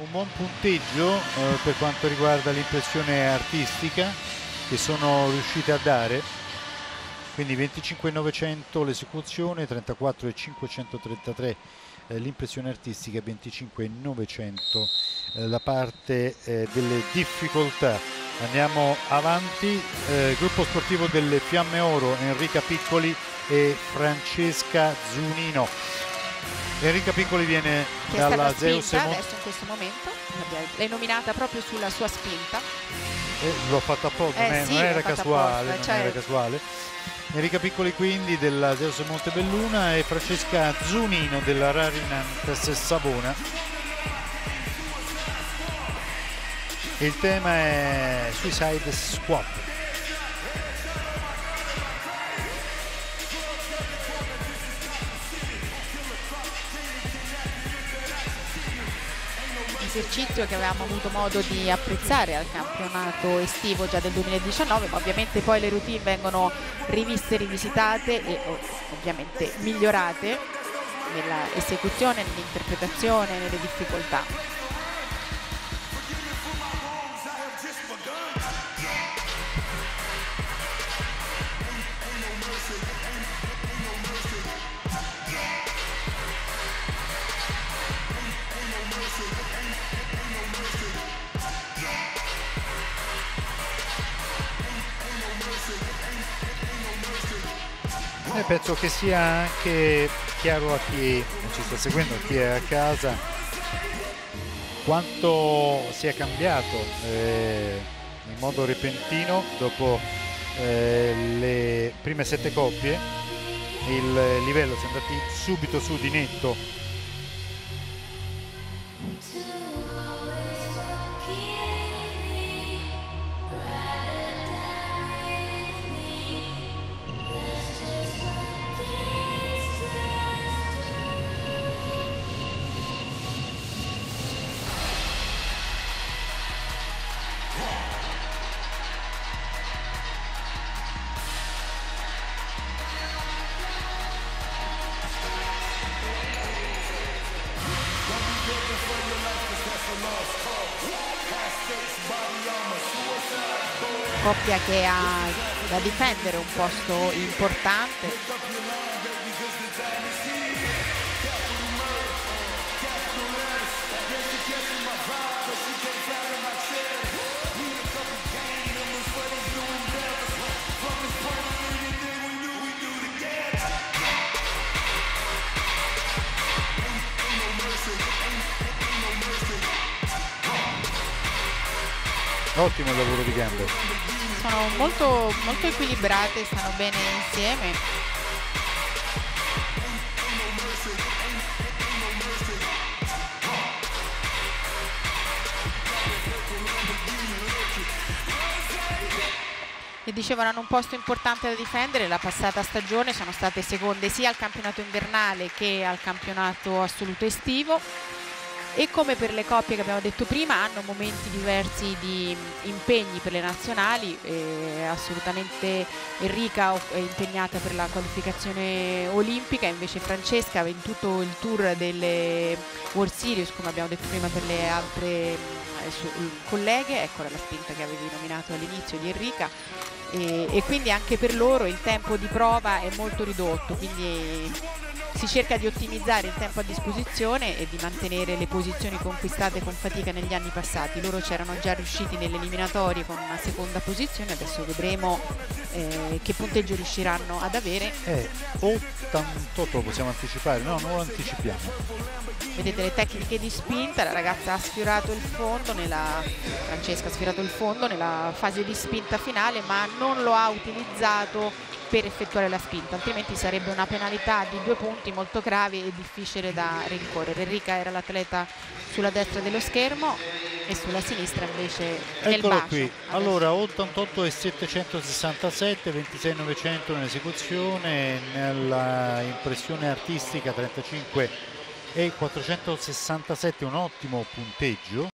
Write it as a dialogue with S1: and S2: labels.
S1: un buon punteggio eh, per quanto riguarda l'impressione artistica che sono riuscite a dare. Quindi 25.900 l'esecuzione 34.533 eh, l'impressione artistica 25.900 eh, la parte eh, delle difficoltà. Andiamo avanti eh, gruppo sportivo delle Fiamme Oro Enrica Piccoli e Francesca Zunino Enrica Piccoli viene
S2: che
S1: dalla
S2: è
S1: Zeus
S2: spinta
S1: Mon-
S2: adesso in questo momento l'hai nominata proprio sulla sua spinta
S1: eh, l'ho fatto apposta,
S2: Eh
S1: non, è-
S2: sì,
S1: non era casuale,
S2: apposta,
S1: non era
S2: certo.
S1: casuale. Enrica Piccoli quindi della Zeus Montebelluna e Francesca Zunino della Rarinantes Savona. Il tema è Suicide Squad.
S2: Esercizio che avevamo avuto modo di apprezzare al campionato estivo già del 2019 ma ovviamente poi le routine vengono riviste, rivisitate e ov- ovviamente migliorate nella esecuzione, nell'interpretazione, nelle difficoltà.
S1: E penso che sia anche chiaro a chi ci sta seguendo, a chi è a casa, quanto sia cambiato eh, in modo repentino dopo eh, le prime sette coppie. Il livello si è andati subito su di netto
S2: Coppia che ha da difendere un posto importante.
S1: ottimo lavoro di gambe
S2: Sono molto, molto equilibrate, stanno bene insieme. E dicevano hanno un posto importante da difendere, la passata stagione sono state seconde sia al campionato invernale che al campionato assoluto estivo e come per le coppie che abbiamo detto prima hanno momenti diversi di impegni per le nazionali eh, assolutamente Enrica è impegnata per la qualificazione olimpica invece Francesca in tutto il tour delle World Series come abbiamo detto prima per le altre eh, su- colleghe. Eccola la spinta che avevi nominato all'inizio di Enrica. E, e quindi anche per loro il tempo di prova è molto ridotto quindi si cerca di ottimizzare il tempo a disposizione e di mantenere le posizioni conquistate con fatica negli anni passati. Loro c'erano già riusciti nelle eliminatorie con una seconda posizione, adesso vedremo eh, che punteggio riusciranno ad avere.
S1: è 88 lo possiamo anticipare no non lo anticipiamo
S2: Vedete le tecniche di spinta, la ragazza ha sfiorato il fondo, nella, Francesca ha sfiorato il fondo nella fase di spinta finale ma non lo ha utilizzato per effettuare la spinta, altrimenti sarebbe una penalità di due punti molto gravi e difficile da rincorrere. Enrica era l'atleta sulla destra dello schermo e sulla sinistra invece
S1: Eccolo qui,
S2: Adesso-
S1: allora 88 e 767, 26 900 nell'esecuzione, nella impressione artistica 35 e 467, un ottimo punteggio.